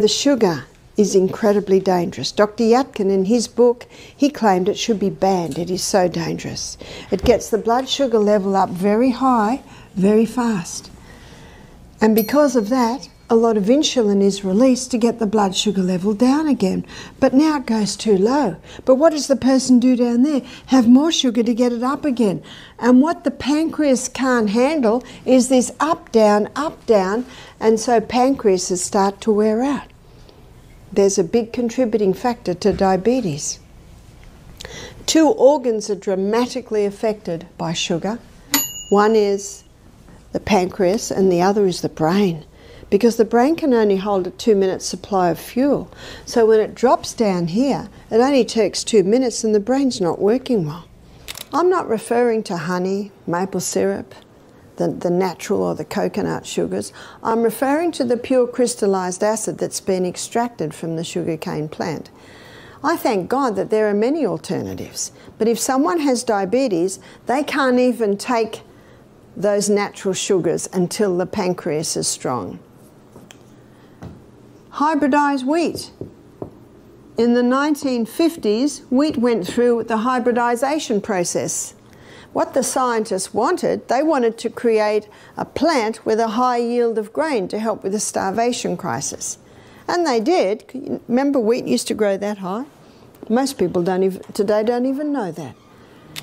The sugar is incredibly dangerous. Dr. Yudkin, in his book, he claimed it should be banned. It is so dangerous. It gets the blood sugar level up very high, very fast. And because of that, a lot of insulin is released to get the blood sugar level down again. But now it goes too low. But what does the person do down there? Have more sugar to get it up again. And what the pancreas can't handle is this up, down, up, down. And so pancreases start to wear out. There's a big contributing factor to diabetes. Two organs are dramatically affected by sugar. One is the pancreas, and the other is the brain because the brain can only hold a two minute supply of fuel. So when it drops down here, it only takes two minutes and the brain's not working well. I'm not referring to honey, maple syrup, the, the natural or the coconut sugars. I'm referring to the pure crystallized acid that's been extracted from the sugarcane plant. I thank God that there are many alternatives, but if someone has diabetes, they can't even take those natural sugars until the pancreas is strong hybridized wheat. In the 1950s, wheat went through the hybridization process. What the scientists wanted, they wanted to create a plant with a high yield of grain to help with the starvation crisis. And they did. Remember, wheat used to grow that high? Most people don't even, today don't even know that.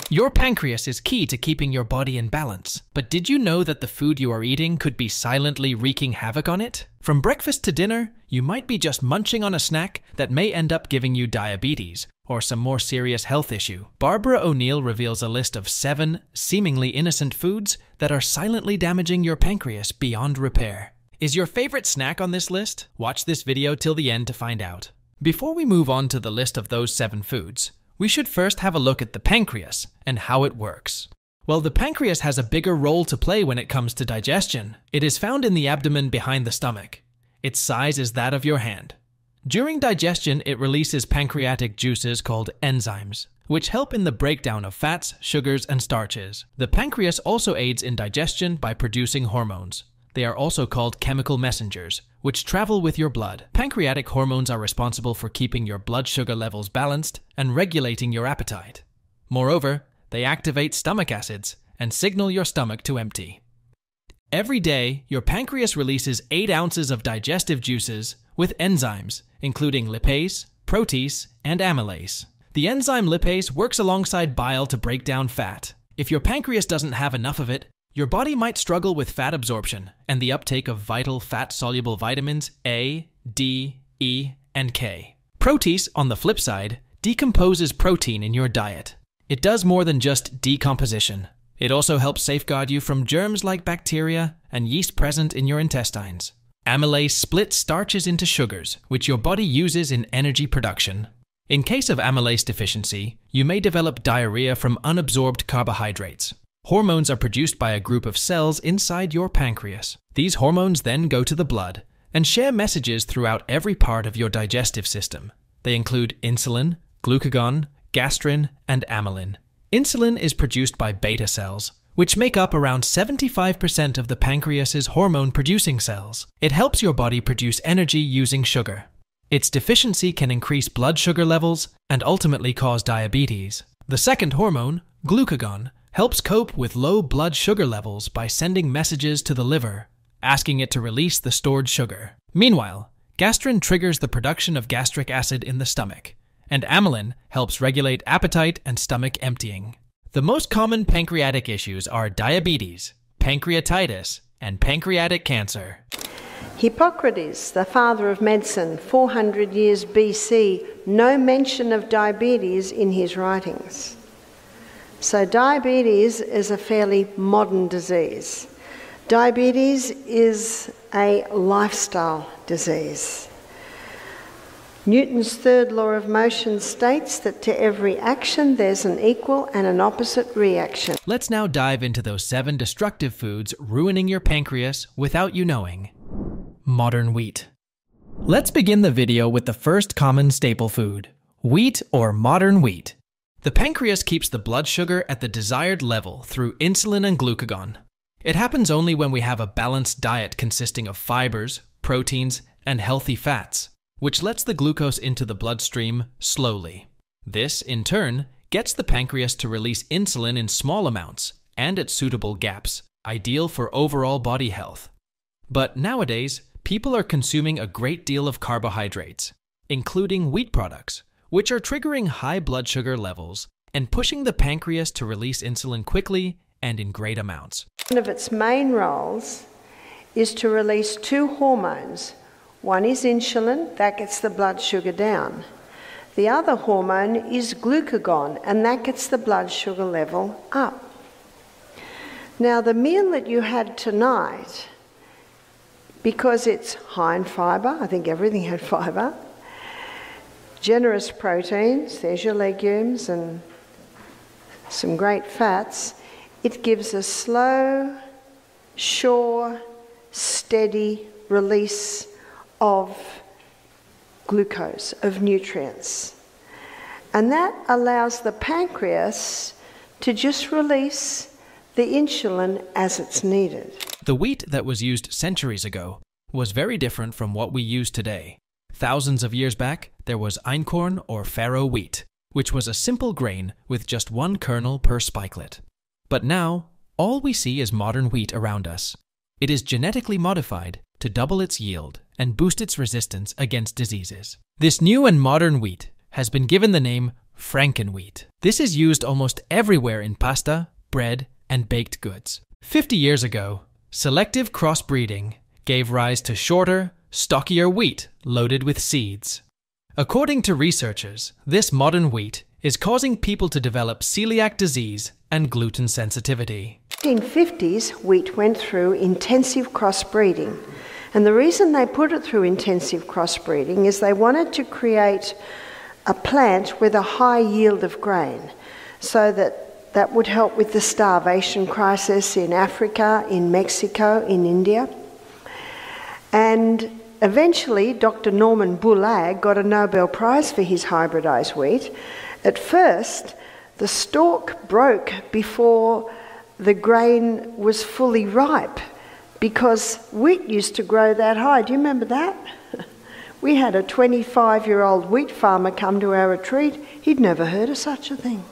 Your pancreas is key to keeping your body in balance. But did you know that the food you are eating could be silently wreaking havoc on it? From breakfast to dinner, you might be just munching on a snack that may end up giving you diabetes or some more serious health issue. Barbara O'Neill reveals a list of seven seemingly innocent foods that are silently damaging your pancreas beyond repair. Is your favorite snack on this list? Watch this video till the end to find out. Before we move on to the list of those seven foods, we should first have a look at the pancreas and how it works. Well, the pancreas has a bigger role to play when it comes to digestion. It is found in the abdomen behind the stomach. Its size is that of your hand. During digestion, it releases pancreatic juices called enzymes, which help in the breakdown of fats, sugars, and starches. The pancreas also aids in digestion by producing hormones. They are also called chemical messengers, which travel with your blood. Pancreatic hormones are responsible for keeping your blood sugar levels balanced and regulating your appetite. Moreover, they activate stomach acids and signal your stomach to empty. Every day, your pancreas releases 8 ounces of digestive juices with enzymes, including lipase, protease, and amylase. The enzyme lipase works alongside bile to break down fat. If your pancreas doesn't have enough of it, your body might struggle with fat absorption and the uptake of vital fat soluble vitamins A, D, E, and K. Protease, on the flip side, decomposes protein in your diet. It does more than just decomposition. It also helps safeguard you from germs like bacteria and yeast present in your intestines. Amylase splits starches into sugars, which your body uses in energy production. In case of amylase deficiency, you may develop diarrhea from unabsorbed carbohydrates. Hormones are produced by a group of cells inside your pancreas. These hormones then go to the blood and share messages throughout every part of your digestive system. They include insulin, glucagon, gastrin, and amylin. Insulin is produced by beta cells, which make up around 75% of the pancreas's hormone producing cells. It helps your body produce energy using sugar. Its deficiency can increase blood sugar levels and ultimately cause diabetes. The second hormone, glucagon, helps cope with low blood sugar levels by sending messages to the liver, asking it to release the stored sugar. Meanwhile, gastrin triggers the production of gastric acid in the stomach, and amylin helps regulate appetite and stomach emptying. The most common pancreatic issues are diabetes, pancreatitis, and pancreatic cancer. Hippocrates, the father of medicine, 400 years BC, no mention of diabetes in his writings. So, diabetes is a fairly modern disease. Diabetes is a lifestyle disease. Newton's third law of motion states that to every action there's an equal and an opposite reaction. Let's now dive into those seven destructive foods ruining your pancreas without you knowing. Modern wheat. Let's begin the video with the first common staple food wheat or modern wheat. The pancreas keeps the blood sugar at the desired level through insulin and glucagon. It happens only when we have a balanced diet consisting of fibers, proteins, and healthy fats, which lets the glucose into the bloodstream slowly. This, in turn, gets the pancreas to release insulin in small amounts and at suitable gaps, ideal for overall body health. But nowadays, people are consuming a great deal of carbohydrates, including wheat products, which are triggering high blood sugar levels and pushing the pancreas to release insulin quickly and in great amounts. One of its main roles is to release two hormones. One is insulin, that gets the blood sugar down. The other hormone is glucagon, and that gets the blood sugar level up. Now, the meal that you had tonight, because it's high in fibre, I think everything had fibre, generous proteins, there's your legumes and some great fats, it gives a slow, sure, steady release of glucose, of nutrients. And that allows the pancreas to just release the insulin as it's needed. The wheat that was used centuries ago was very different from what we use today. Thousands of years back, there was einkorn or farro wheat, which was a simple grain with just one kernel per spikelet. But now, all we see is modern wheat around us. It is genetically modified to double its yield and boost its resistance against diseases. This new and modern wheat has been given the name Frankenwheat. This is used almost everywhere in pasta, bread, and baked goods. 50 years ago, selective crossbreeding gave rise to shorter, stockier wheat loaded with seeds. According to researchers, this modern wheat is causing people to develop celiac disease and gluten sensitivity. In the 1950s, wheat went through intensive crossbreeding. And the reason they put it through intensive crossbreeding is they wanted to create a plant with a high yield of grain so that that would help with the starvation crisis in Africa, in Mexico, in India. And eventually, Dr. Norman Borlaug got a Nobel Prize for his hybridized wheat. At first, the stalk broke before the grain was fully ripe because wheat used to grow that high. Do you remember that? we had a 25 year old wheat farmer come to our retreat. He'd never heard of such a thing.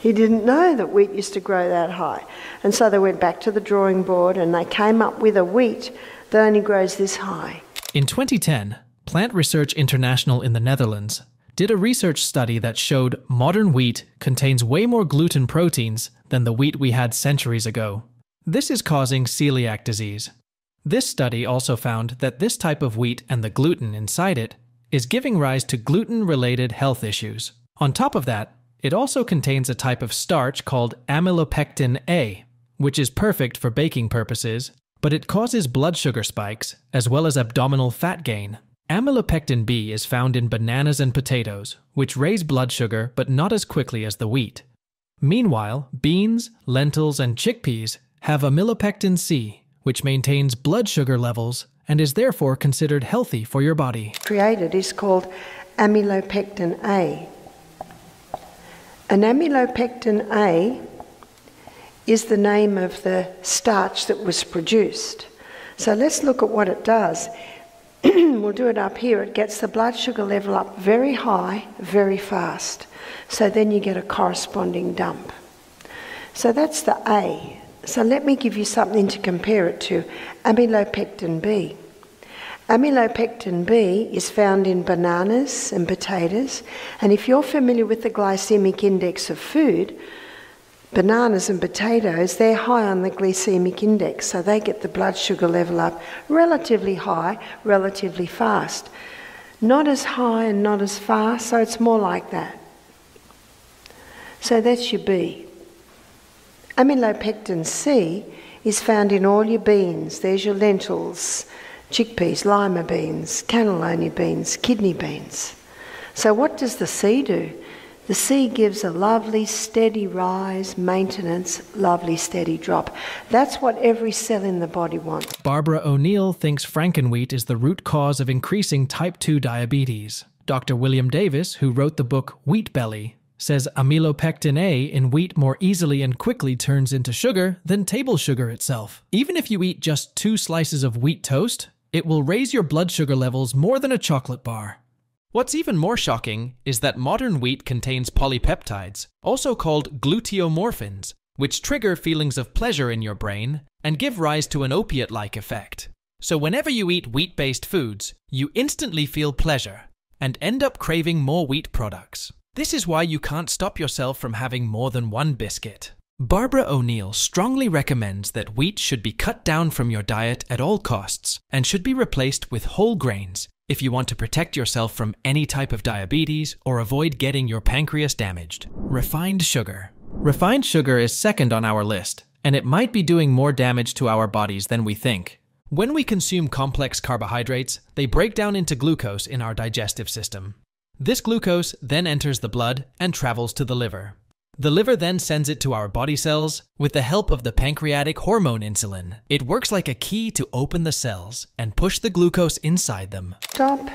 He didn't know that wheat used to grow that high. And so they went back to the drawing board and they came up with a wheat that only grows this high. In 2010, Plant Research International in the Netherlands did a research study that showed modern wheat contains way more gluten proteins than the wheat we had centuries ago. This is causing celiac disease. This study also found that this type of wheat and the gluten inside it is giving rise to gluten related health issues. On top of that, it also contains a type of starch called amylopectin A, which is perfect for baking purposes, but it causes blood sugar spikes as well as abdominal fat gain. Amylopectin B is found in bananas and potatoes, which raise blood sugar but not as quickly as the wheat. Meanwhile, beans, lentils, and chickpeas have amylopectin C, which maintains blood sugar levels and is therefore considered healthy for your body. Created is called amylopectin A. An amylopectin A is the name of the starch that was produced. So let's look at what it does. we'll do it up here. It gets the blood sugar level up very high, very fast. So then you get a corresponding dump. So that's the A. So let me give you something to compare it to amylopectin B. Amylopectin B is found in bananas and potatoes, and if you're familiar with the glycemic index of food, bananas and potatoes, they're high on the glycemic index, so they get the blood sugar level up relatively high, relatively fast. Not as high and not as fast, so it's more like that. So that's your B. Amylopectin C is found in all your beans. There's your lentils, chickpeas, lima beans, cannellini beans, kidney beans. So, what does the C do? The C gives a lovely steady rise, maintenance, lovely steady drop. That's what every cell in the body wants. Barbara O'Neill thinks frankenwheat is the root cause of increasing type 2 diabetes. Dr. William Davis, who wrote the book Wheat Belly, says amylopectin A in wheat more easily and quickly turns into sugar than table sugar itself. Even if you eat just two slices of wheat toast, It will raise your blood sugar levels more than a chocolate bar. What's even more shocking is that modern wheat contains polypeptides, also called gluteomorphins, which trigger feelings of pleasure in your brain and give rise to an opiate like effect. So, whenever you eat wheat based foods, you instantly feel pleasure and end up craving more wheat products. This is why you can't stop yourself from having more than one biscuit. Barbara O'Neill strongly recommends that wheat should be cut down from your diet at all costs and should be replaced with whole grains if you want to protect yourself from any type of diabetes or avoid getting your pancreas damaged. Refined sugar. Refined sugar is second on our list, and it might be doing more damage to our bodies than we think. When we consume complex carbohydrates, they break down into glucose in our digestive system. This glucose then enters the blood and travels to the liver. The liver then sends it to our body cells with the help of the pancreatic hormone insulin. It works like a key to open the cells and push the glucose inside them. Stop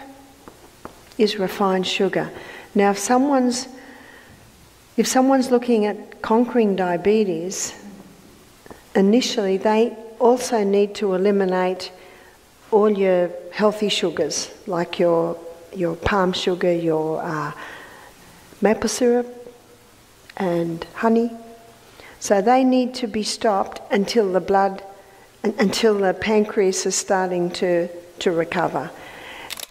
is refined sugar. Now, if someone's if someone's looking at conquering diabetes, initially they also need to eliminate all your healthy sugars, like your your palm sugar, your uh, maple syrup, and honey. So they need to be stopped until the blood, until the pancreas is starting to, to recover.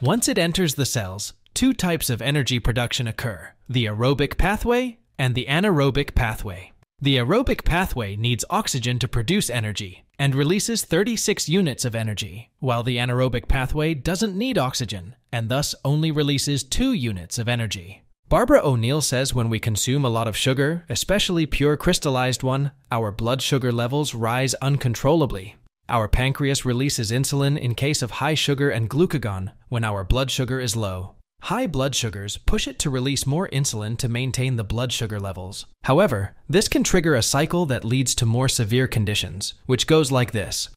Once it enters the cells, two types of energy production occur the aerobic pathway and the anaerobic pathway. The aerobic pathway needs oxygen to produce energy and releases 36 units of energy, while the anaerobic pathway doesn't need oxygen and thus only releases 2 units of energy. Barbara O'Neill says when we consume a lot of sugar, especially pure crystallized one, our blood sugar levels rise uncontrollably. Our pancreas releases insulin in case of high sugar and glucagon when our blood sugar is low. High blood sugars push it to release more insulin to maintain the blood sugar levels. However, this can trigger a cycle that leads to more severe conditions, which goes like this.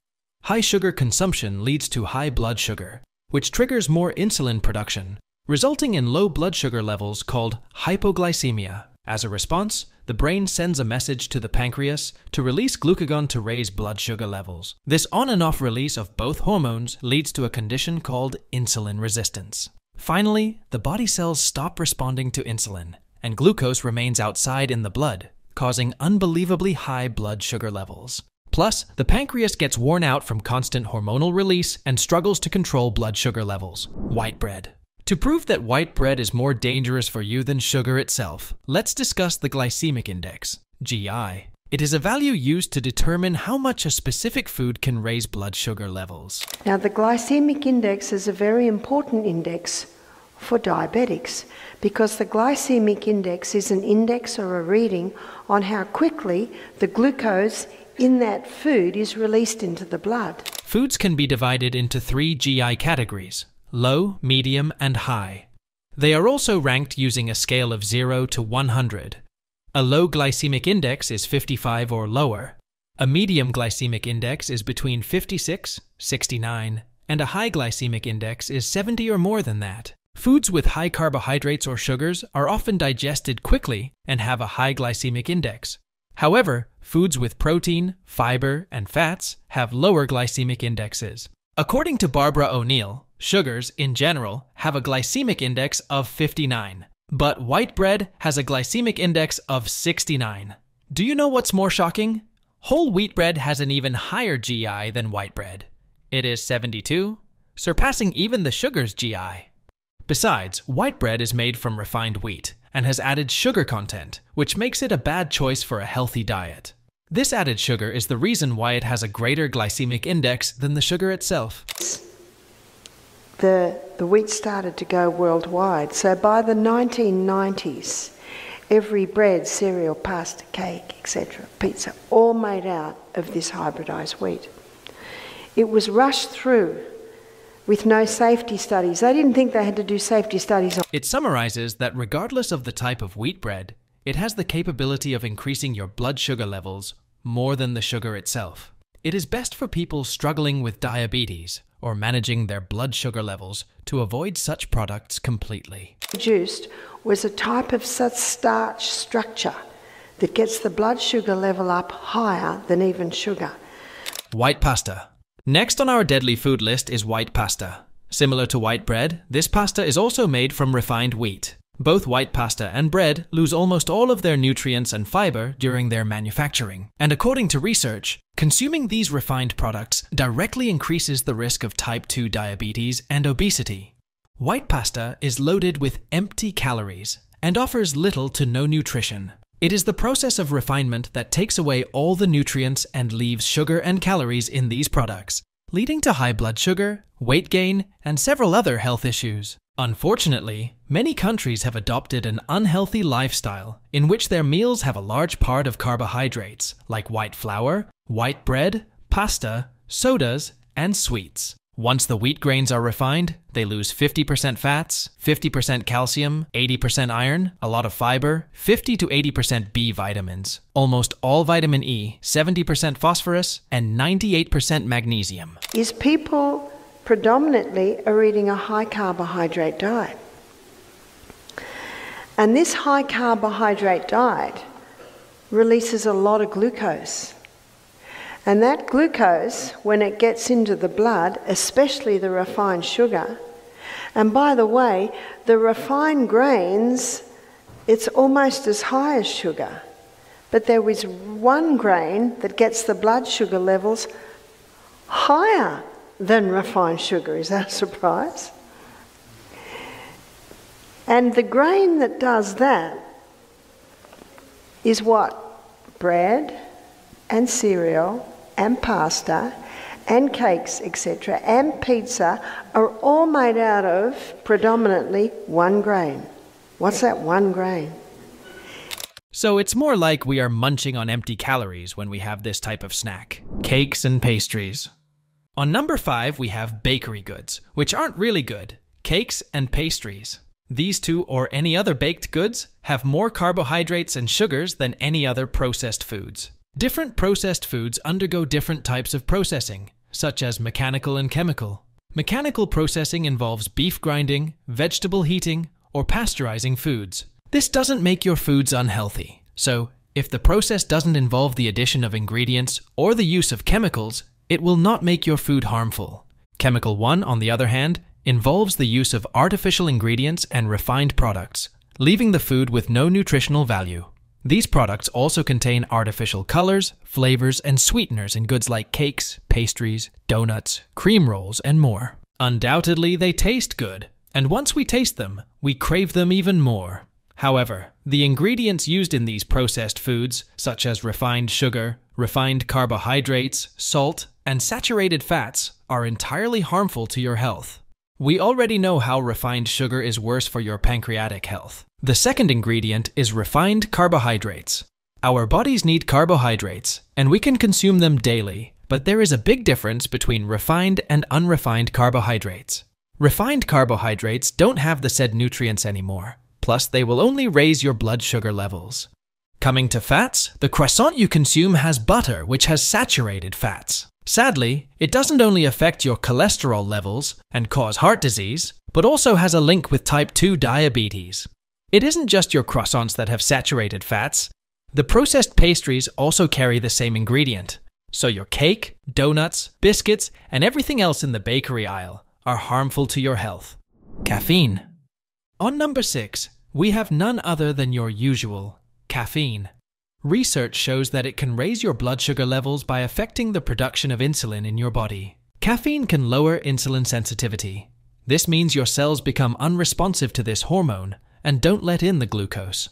High sugar consumption leads to high blood sugar, which triggers more insulin production, resulting in low blood sugar levels called hypoglycemia. As a response, the brain sends a message to the pancreas to release glucagon to raise blood sugar levels. This on and off release of both hormones leads to a condition called insulin resistance. Finally, the body cells stop responding to insulin, and glucose remains outside in the blood, causing unbelievably high blood sugar levels. Plus, the pancreas gets worn out from constant hormonal release and struggles to control blood sugar levels. White bread. To prove that white bread is more dangerous for you than sugar itself, let's discuss the glycemic index, GI. It is a value used to determine how much a specific food can raise blood sugar levels. Now, the glycemic index is a very important index for diabetics because the glycemic index is an index or a reading on how quickly the glucose in that food is released into the blood. Foods can be divided into three GI categories low, medium, and high. They are also ranked using a scale of 0 to 100. A low glycemic index is 55 or lower. A medium glycemic index is between 56, 69, and a high glycemic index is 70 or more than that. Foods with high carbohydrates or sugars are often digested quickly and have a high glycemic index. However, foods with protein, fiber, and fats have lower glycemic indexes. According to Barbara O'Neill, Sugars, in general, have a glycemic index of 59, but white bread has a glycemic index of 69. Do you know what's more shocking? Whole wheat bread has an even higher GI than white bread. It is 72, surpassing even the sugar's GI. Besides, white bread is made from refined wheat and has added sugar content, which makes it a bad choice for a healthy diet. This added sugar is the reason why it has a greater glycemic index than the sugar itself the, the wheat started to go worldwide. So by the 1990s, every bread, cereal, pasta, cake, etc., pizza, all made out of this hybridized wheat. It was rushed through with no safety studies. They didn't think they had to do safety studies. It summarizes that regardless of the type of wheat bread, it has the capability of increasing your blood sugar levels more than the sugar itself. It is best for people struggling with diabetes or managing their blood sugar levels to avoid such products completely. Produced was a type of such starch structure that gets the blood sugar level up higher than even sugar. White pasta. Next on our deadly food list is white pasta. Similar to white bread, this pasta is also made from refined wheat. Both white pasta and bread lose almost all of their nutrients and fiber during their manufacturing. And according to research, consuming these refined products directly increases the risk of type 2 diabetes and obesity. White pasta is loaded with empty calories and offers little to no nutrition. It is the process of refinement that takes away all the nutrients and leaves sugar and calories in these products, leading to high blood sugar, weight gain, and several other health issues. Unfortunately, many countries have adopted an unhealthy lifestyle in which their meals have a large part of carbohydrates, like white flour, white bread, pasta, sodas, and sweets. Once the wheat grains are refined, they lose 50% fats, 50% calcium, 80% iron, a lot of fiber, 50 to 80% B vitamins, almost all vitamin E, 70% phosphorus, and 98% magnesium. Is people predominantly are eating a high carbohydrate diet. And this high carbohydrate diet releases a lot of glucose. And that glucose, when it gets into the blood, especially the refined sugar, and by the way, the refined grains, it's almost as high as sugar. But there is one grain that gets the blood sugar levels higher than refined sugar. Is that a surprise? And the grain that does that is what? Bread and cereal and pasta and cakes, etc., and pizza are all made out of predominantly one grain. What's that one grain? So it's more like we are munching on empty calories when we have this type of snack cakes and pastries. On number 5, we have bakery goods, which aren't really good cakes and pastries. These two, or any other baked goods, have more carbohydrates and sugars than any other processed foods. Different processed foods undergo different types of processing, such as mechanical and chemical. Mechanical processing involves beef grinding, vegetable heating, or pasteurizing foods. This doesn't make your foods unhealthy. So, if the process doesn't involve the addition of ingredients or the use of chemicals, it will not make your food harmful. Chemical 1, on the other hand, involves the use of artificial ingredients and refined products, leaving the food with no nutritional value. These products also contain artificial colors, flavors, and sweeteners in goods like cakes, pastries, donuts, cream rolls, and more. Undoubtedly, they taste good, and once we taste them, we crave them even more. However, the ingredients used in these processed foods, such as refined sugar, refined carbohydrates, salt, and saturated fats are entirely harmful to your health. We already know how refined sugar is worse for your pancreatic health. The second ingredient is refined carbohydrates. Our bodies need carbohydrates, and we can consume them daily, but there is a big difference between refined and unrefined carbohydrates. Refined carbohydrates don't have the said nutrients anymore, plus they will only raise your blood sugar levels. Coming to fats, the croissant you consume has butter, which has saturated fats. Sadly, it doesn't only affect your cholesterol levels and cause heart disease, but also has a link with type 2 diabetes. It isn't just your croissants that have saturated fats. The processed pastries also carry the same ingredient. So your cake, donuts, biscuits, and everything else in the bakery aisle are harmful to your health. Caffeine. On number 6, we have none other than your usual caffeine. Research shows that it can raise your blood sugar levels by affecting the production of insulin in your body. Caffeine can lower insulin sensitivity. This means your cells become unresponsive to this hormone and don't let in the glucose.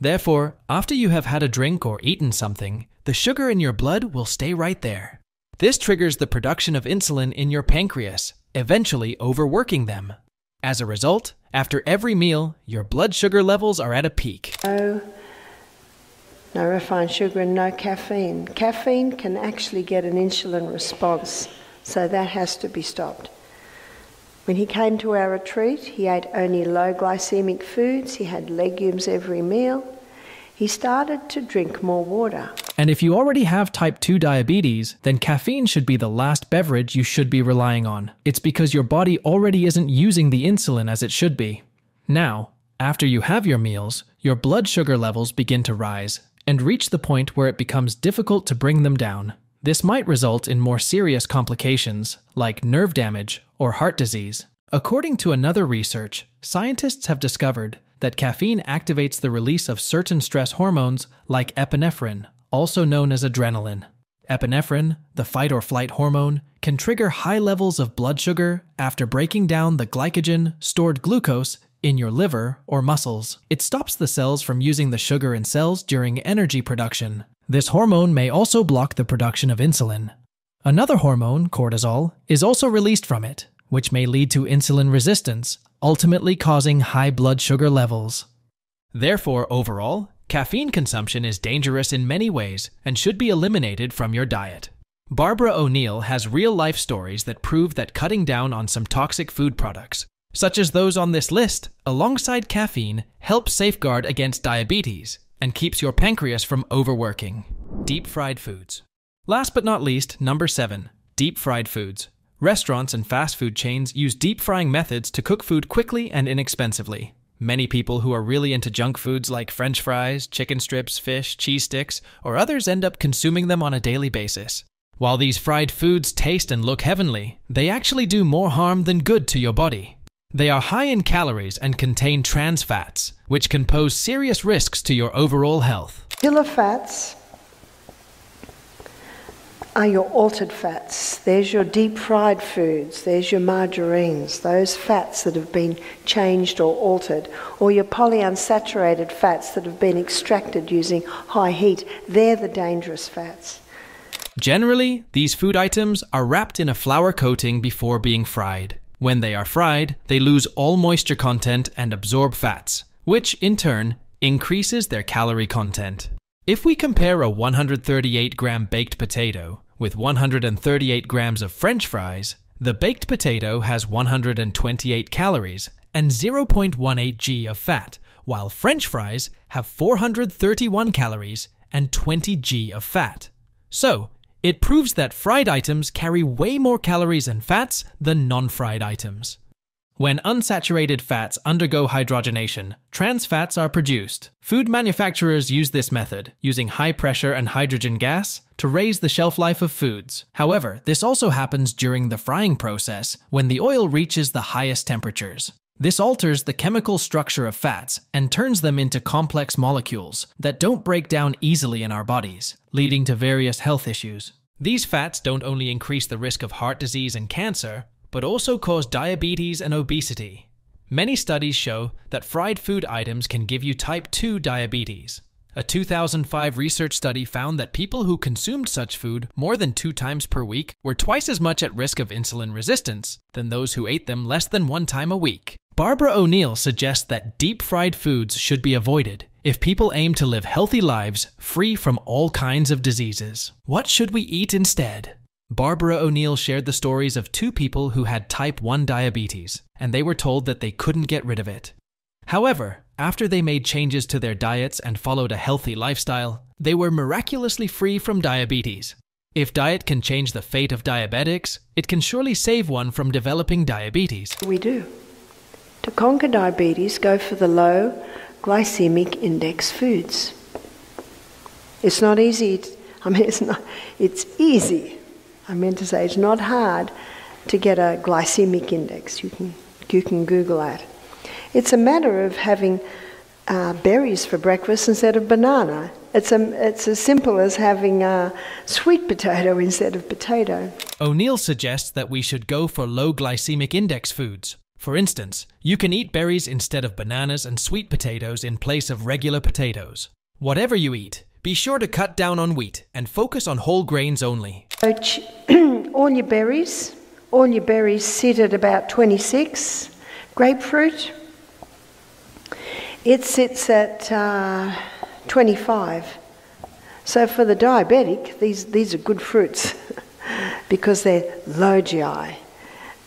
Therefore, after you have had a drink or eaten something, the sugar in your blood will stay right there. This triggers the production of insulin in your pancreas, eventually overworking them. As a result, after every meal, your blood sugar levels are at a peak. Oh no refined sugar and no caffeine. Caffeine can actually get an insulin response, so that has to be stopped. When he came to our retreat, he ate only low glycemic foods, he had legumes every meal. He started to drink more water. And if you already have type 2 diabetes, then caffeine should be the last beverage you should be relying on. It's because your body already isn't using the insulin as it should be. Now, after you have your meals, your blood sugar levels begin to rise, and reach the point where it becomes difficult to bring them down. This might result in more serious complications like nerve damage or heart disease. According to another research, scientists have discovered that caffeine activates the release of certain stress hormones like epinephrine, also known as adrenaline. Epinephrine, the fight or flight hormone, can trigger high levels of blood sugar after breaking down the glycogen, stored glucose, in your liver or muscles. It stops the cells from using the sugar in cells during energy production. This hormone may also block the production of insulin. Another hormone, cortisol, is also released from it, which may lead to insulin resistance, ultimately causing high blood sugar levels. Therefore, overall, caffeine consumption is dangerous in many ways and should be eliminated from your diet. Barbara O'Neill has real life stories that prove that cutting down on some toxic food products, such as those on this list, alongside caffeine, helps safeguard against diabetes and keeps your pancreas from overworking. Deep fried foods. Last but not least, number 7. Deep fried foods. Restaurants and fast food chains use deep frying methods to cook food quickly and inexpensively. Many people who are really into junk foods like french fries, chicken strips, fish, cheese sticks, or others end up consuming them on a daily basis. While these fried foods taste and look heavenly, they actually do more harm than good to your body. They are high in calories and contain trans fats, which can pose serious risks to your overall health. Killer fats are your altered fats. There's your deep fried foods, there's your margarines, those fats that have been changed or altered, or your polyunsaturated fats that have been extracted using high heat. They're the dangerous fats. Generally, these food items are wrapped in a flour coating before being fried. When they are fried, they lose all moisture content and absorb fats, which in turn increases their calorie content. If we compare a 138 gram baked potato with 138 grams of french fries, the baked potato has 128 calories and 0.18 g of fat, while french fries have 431 calories and 20 g of fat. So, it proves that fried items carry way more calories and fats than non-fried items. When unsaturated fats undergo hydrogenation, trans fats are produced. Food manufacturers use this method, using high pressure and hydrogen gas, to raise the shelf life of foods. However, this also happens during the frying process, when the oil reaches the highest temperatures. This alters the chemical structure of fats and turns them into complex molecules that don't break down easily in our bodies, leading to various health issues. These fats don't only increase the risk of heart disease and cancer, but also cause diabetes and obesity. Many studies show that fried food items can give you type 2 diabetes. A 2005 research study found that people who consumed such food more than two times per week were twice as much at risk of insulin resistance than those who ate them less than one time a week. Barbara O'Neill suggests that deep fried foods should be avoided if people aim to live healthy lives free from all kinds of diseases. What should we eat instead? Barbara O'Neill shared the stories of two people who had type 1 diabetes, and they were told that they couldn't get rid of it. However, after they made changes to their diets and followed a healthy lifestyle, they were miraculously free from diabetes. If diet can change the fate of diabetics, it can surely save one from developing diabetes. We do. To conquer diabetes, go for the low glycemic index foods. It's not easy. I mean, it's not. It's easy I meant to say it's not hard to get a glycemic index. You can, you can Google that. It's a matter of having uh, berries for breakfast instead of banana. It's, a, it's as simple as having a sweet potato instead of potato. O'Neill suggests that we should go for low glycemic index foods. For instance, you can eat berries instead of bananas and sweet potatoes in place of regular potatoes. Whatever you eat, be sure to cut down on wheat and focus on whole grains only. all your berries, all your berries sit at about 26. Grapefruit, it sits at uh, 25. So for the diabetic, these, these are good fruits because they're low GI.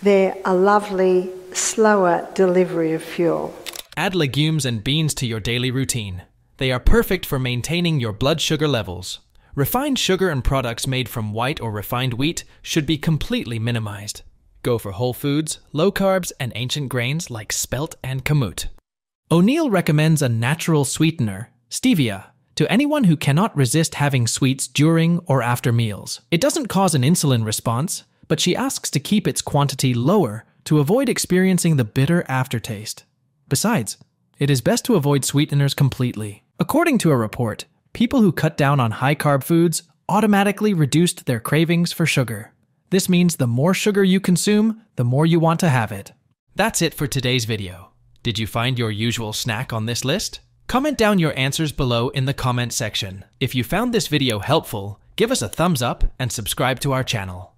They're a lovely, slower delivery of fuel. Add legumes and beans to your daily routine. They are perfect for maintaining your blood sugar levels. Refined sugar and products made from white or refined wheat should be completely minimized. Go for whole foods, low carbs, and ancient grains like spelt and kamut. O'Neill recommends a natural sweetener, stevia, to anyone who cannot resist having sweets during or after meals. It doesn't cause an insulin response, but she asks to keep its quantity lower to avoid experiencing the bitter aftertaste. Besides, it is best to avoid sweeteners completely. According to a report, people who cut down on high carb foods automatically reduced their cravings for sugar. This means the more sugar you consume, the more you want to have it. That's it for today's video. Did you find your usual snack on this list? Comment down your answers below in the comment section. If you found this video helpful, give us a thumbs up and subscribe to our channel.